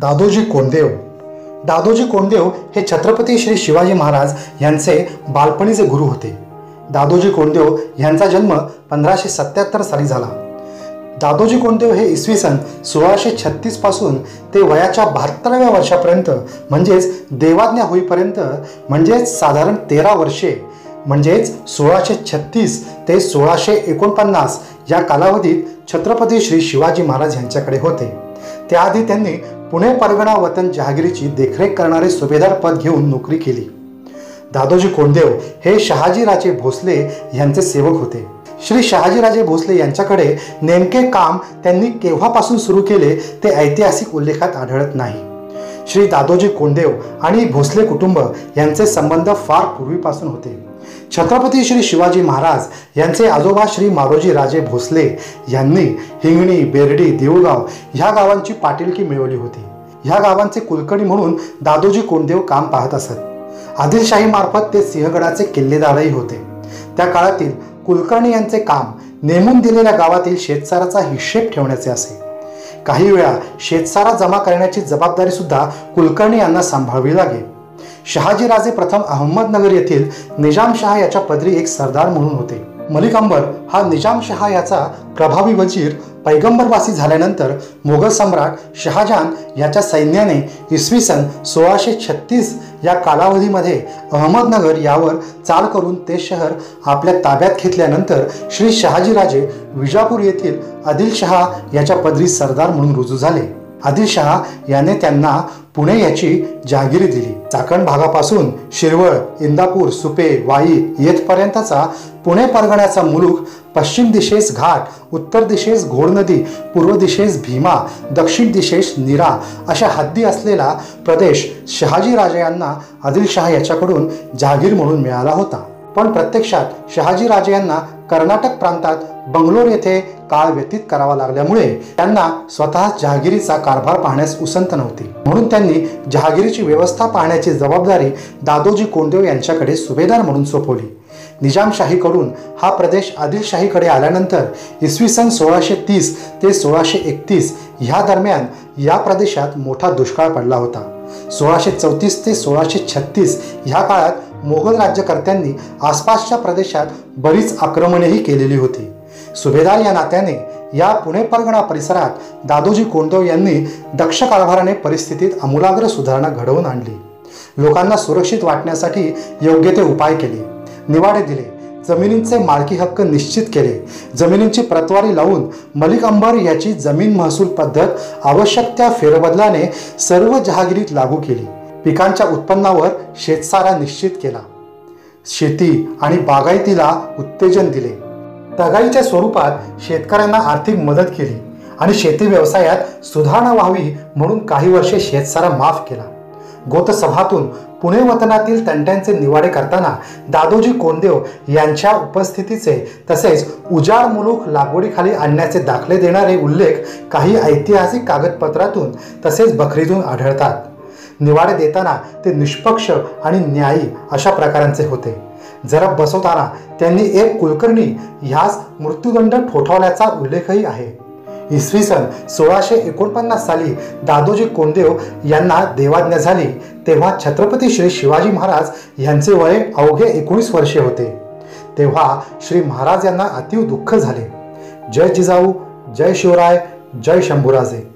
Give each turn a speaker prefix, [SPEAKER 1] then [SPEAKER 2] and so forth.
[SPEAKER 1] दादोजी कोंडदेव. दादोजी कोंडदेव हे छत्रपती श्री शिवाजी महाराज यांचे बालपणीचे गुरु होते. दादोजी कोंडदेव यांचा जन्म पंधराशे सत्याहत्तर साली झाला. दादोजी कोंडदेव हे इसवी सन सोळाशे छत्तीसपासून ते वयाच्या बहात्तराव्या वर्षापर्यंत म्हणजेच देवाज्ञा होईपर्यंत म्हणजेच साधारण तेरा वर्षे म्हणजेच सोळाशे छत्तीस ते सोळाशे एकोणपन्नास या कालावधीत छत्रपती श्री शिवाजी महाराज यांच्याकडे होते. त्याआधी त्यांनी पुणे परगणा वतन जहागिरीची देखरेख करणारे सुभेदार पद घेऊन नोकरी केली. दादोजी कोंडदेव हे शहाजीराजे भोसले यांचे सेवक होते. श्री शहाजीराजे भोसले यांच्याकडे नेमके काम त्यांनी केव्हापासून सुरू केले ते ऐतिहासिक उल्लेखात आढळत नाही. श्री दादोजी कोंडदेव आणि भोसले कुटुंब यांचे संबंध फार पूर्वीपासून होते. छत्रपती श्री शिवाजी महाराज यांचे आजोबा श्री मारोजी राजे भोसले यांनी हिंगणी बेर्डी देऊळगाव ह्या गावांची पाटीलकी मिळवली होती. ह्या गावांचे कुलकर्णी म्हणून दादोजी कोंडदेव काम पाहत असत. आदिलशाहीमार्फत ते सिंहगडाचे किल्लेदारही होते. त्या काळातील कुलकर्णी यांचे काम नेमून दिलेल्या गावातील शेतसाराचा हिशेब ठेवण्याचे असे. काही वेळा शेतसारा जमा करण्याची जबाबदारी सुद्धा कुलकर्णी यांना सांभाळावी लागे. शहाजीराजे प्रथम अहमदनगर येथील निजामशहा याच्या पदरी एक सरदार म्हणून होते. मलिक अंबर हा निजामशहा याचा प्रभावी वजीर पैगंबरवासी झाल्यानंतर मोगल सम्राट शहाजहान याच्या सैन्याने इसवी सन सोळाशे छत्तीस या कालावधीमध्ये अहमदनगर यावर चाल करून ते शहर आपल्या ताब्यात घेतल्यानंतर श्री शहाजीराजे विजापूर येथील आदिलशहा याच्या पदरी सरदार म्हणून रुजू झाले. आदिलशहा याने त्यांना पुणे याची जहागिरी दिली. चाकण भागापासून शिरवळ इंदापूर सुपे वाई येथपर्यंतचा पुणे परगण्याचा मुलूक पश्चिम दिशेस घाट उत्तर दिशेस घोड नदी पूर्व दिशेस भीमा दक्षिण दिशेस नीरा अशा हद्दी असलेला प्रदेश शहाजीराजे यांना आदिलशहा याच्याकडून जहागीर म्हणून मिळाला होता. पण प्रत्यक्षात शहाजीराजे यांना कर्नाटक प्रांतात बंगलोर येथे काळ व्यतीत करावा लागल्यामुळे त्यांना स्वतः जहागिरीचा कारभार पाहण्यास उसंत नव्हती. म्हणून त्यांनी जहागिरीची व्यवस्था पाहण्याची जबाबदारी दादोजी कोंडदेव यांच्याकडे सुभेदार म्हणून सोपवली. निजामशाहीकडून हा प्रदेश आदिलशाहीकडे आल्यानंतर इसवी सन सोळाशे तीस ते सोळाशे एकतीस ह्या दरम्यान या प्रदेशात मोठा दुष्काळ पडला होता. सोळाशे चौतीस ते सोळाशे छत्तीस ह्या काळात मोगल राज्यकर्त्यांनी आसपासच्या प्रदेशात बरीच आक्रमणेही केलेली होती. सुभेदार या नात्याने या पुणे परगणा परिसरात दादोजी कोंडदेव यांनी दक्ष कारभाराने परिस्थितीत आमूलाग्र सुधारणा घडवून आणली. लोकांना सुरक्षित वाटण्यासाठी योग्य ते उपाय केले. निवाडे दिले. जमिनींचे मालकी हक्क निश्चित केले. जमिनींची प्रतवारी लावून मलिक अंबर याची जमीन महसूल पद्धत आवश्यक त्या फेरबदलाने सर्व जहागिरीत लागू केली. पिकांच्या उत्पन्नावर शेतसारा निश्चित केला. शेती आणि बागायतीला उत्तेजन दिले. तगाईच्या स्वरूपात शेतकऱ्यांना आर्थिक मदत केली आणि शेती व्यवसायात सुधारणा व्हावी म्हणून काही वर्षे शेतसारा माफ केला. गोतसभातून पुणे वतनातील तंट्यांचे निवाडे करताना दादोजी कोंडदेव यांच्या उपस्थितीचे तसेच उजाड मुलूक लागवडीखाली आणण्याचे दाखले देणारे उल्लेख काही ऐतिहासिक कागदपत्रातून तसेच बखरीतून आढळतात. निवाडे देताना ते निष्पक्ष आणि न्यायी अशा प्रकारांचे होते. जरा बसवताना त्यांनी एक कुलकर्णी ह्यास मृत्यूदंड ठोठावल्याचा उल्लेखही आहे. इसवी सन सोळाशे एकोणपन्नास साली दादोजी कोंडदेव यांना देवाज्ञा झाली तेव्हा छत्रपती श्री शिवाजी महाराज यांचे वय अवघे एकोणीस वर्षे होते. तेव्हा श्री महाराज यांना अतिव दुःख झाले. जय जिजाऊ जय शिवराय जय शंभूराजे.